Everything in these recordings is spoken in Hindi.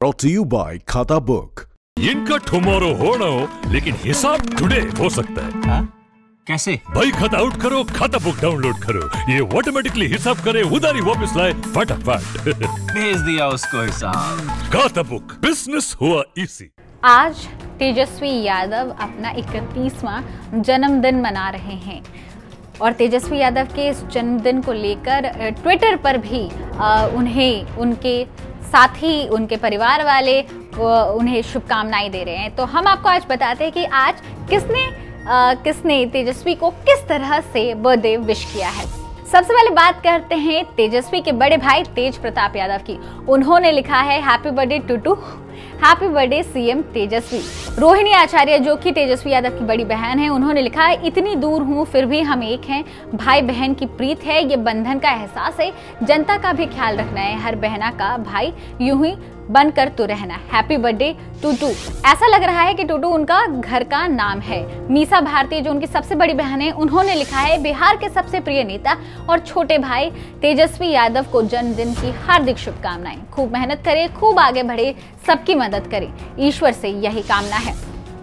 brought to you by Khata Book. इनका टुमारो हो ना हो लेकिन हिसाब टुडे हो सकता है। हाँ? कैसे? भाई खाता आउट करो खाता बुक डाउनलोड करो। ये ऑटोमेटिकली हिसाब करे उधारी वापस लाए फटाफट। भेज दिया उसको हिसाब। खाता बुक बिज़नेस हुआ इसी आज तेजस्वी यादव अपना 31वां जन्मदिन मना रहे हैं। और तेजस्वी यादव के इस जन्मदिन को लेकर ट्विटर पर भी उन्हें उनके साथी उनके परिवार वाले उन्हें शुभकामनाएँ दे रहे हैं। तो हम आपको आज बताते हैं कि आज किसने आ, किसने तेजस्वी को किस तरह से बर्थडे विश किया है। सबसे पहले बात करते हैं तेजस्वी के बड़े भाई तेज प्रताप यादव की। उन्होंने लिखा है happy birthday to you happy birthday CM Tejashwi. Rohini Acharya, जो कि तेजस्वी यादव की बड़ी बहन है, उन्होंने लिखा है, इतनी दूर हूँ, फिर भी हम एक हैं। भाई बहन की प्रीत है, ये बंधन का एहसास है। जनता का भी ख्याल रखना है, हर बहना का भाई, यूँ ही बनकर तो रहना। हैप्पी बर्थडे टूटू। ऐसा लग रहा है कि टूटू उनका घर का नाम है। मीसा भारती, जो उनकी सबसे बड़ी बहन है, उन्होंने लिखा है, बिहार के सबसे प्रिय नेता और छोटे भाई तेजस्वी यादव को जन्मदिन की हार्दिक शुभकामनाएँ। खूब मेहनत करें, खूब आगे बढ़े, सबकी मदद करें। ईश्वर से यही कामना है।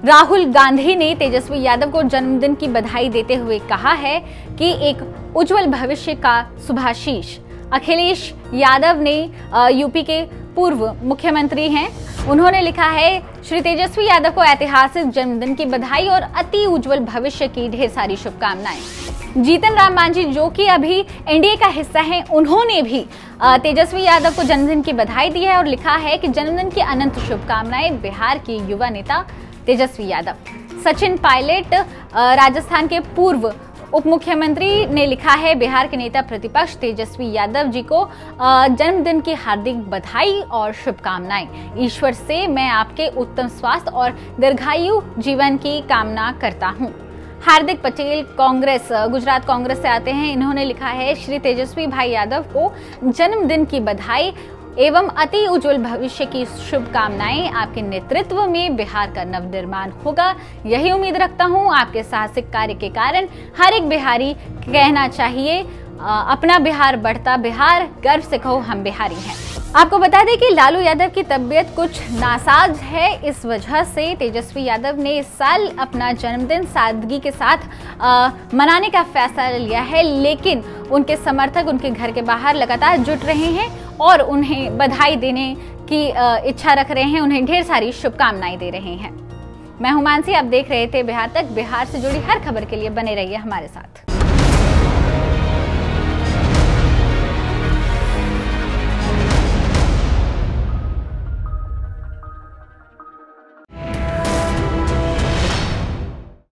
राहुल गांधी ने तेजस्वी यादव को जन्मदिन की बधाई देते हुए कहा है कि एक उज्जवल भविष्य का शुभाशीष। अखिलेश यादव ने यूपी के पूर्व मुख्यमंत्री हैं। उन्होंने लिखा है, श्री तेजस्वी यादव को ऐतिहासिक जन्मदिन की बधाई और अति उज्जवल भविष्य की ढेर सारी शुभकामनाएँ। जीतन राम मांझी, जो कि अभी एनडीए का हिस्सा हैं, उन्होंने भी तेजस्वी यादव को जन्मदिन की बधाई दी है और लिखा है कि जन्मदिन की अनंत शुभकामनाएँ बिहार के युवा नेता तेजस्वी यादव। सचिन पायलट राजस्थान के पूर्व उप मुख्यमंत्री ने लिखा है, बिहार के नेता प्रतिपक्ष तेजस्वी यादव जी को जन्मदिन की हार्दिक बधाई और शुभकामनाएँ। ईश्वर से मैं आपके उत्तम स्वास्थ्य और दीर्घायु जीवन की कामना करता हूँ। हार्दिक पटेल कांग्रेस, गुजरात कांग्रेस से आते हैं। इन्होंने लिखा है, श्री तेजस्वी भाई यादव को जन्मदिन की बधाई एवं अति उज्जवल भविष्य की शुभकामनाएँ आपके नेतृत्व में बिहार का नवनिर्माण होगा। यही उम्मीद रखता हूँ आपके साहसिक कार्य के कारण हर एक बिहारी कहना चाहिए अपना बिहार बढ़ता बिहार गर्व से कहो हम बिहारी हैं। आपको बता दें कि लालू यादव की तबीयत कुछ नासाज है इस वजह से तेजस्वी यादव ने इस साल अपना जन्मदिन सादगी के साथ अ, मनाने का फैसला लिया है लेकिन उनके समर्थक उनके घर के बाहर लगातार जुट रहे हैं। और उन्हें बधाई देने की इच्छा रख रहे हैं, उन्हें ढेर सारी शुभकामनाएँ दे रहे हैं। मैं हुमानसी आप देख रहे थे बिहार तक। बिहार से जुड़ी हर खबर के लिए बने रहिए हमारे साथ।